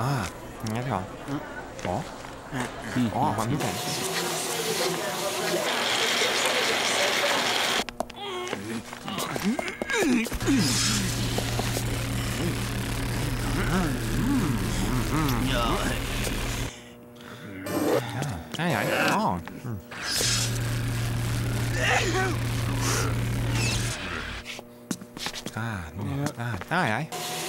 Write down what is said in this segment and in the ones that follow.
Hai. Em. À, nghe thấy không? Ủa? Ủa, bạn biết này. Ai vậy? Ồ. À, à, ai vậy? Hey,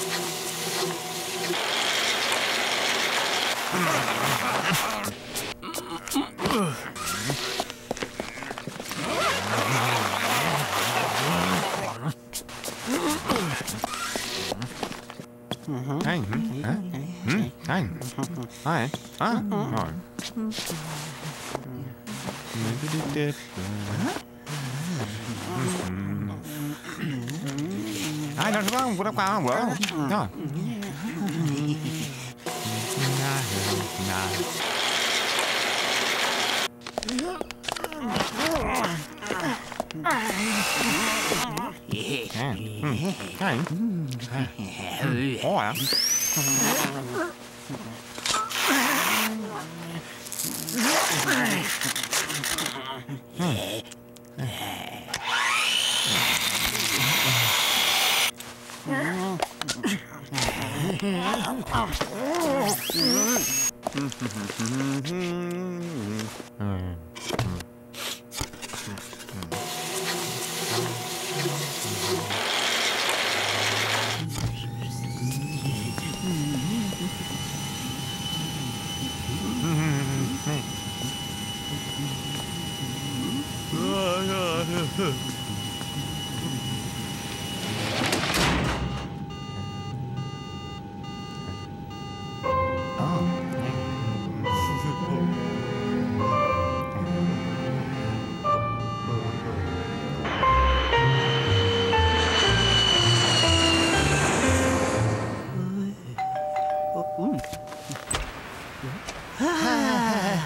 hả? Ừ, hey. Ai? À, rồi. Ai đâu không? Có đâu không? Bữa. Rồi. Này. Ủa à? Huh. Ah.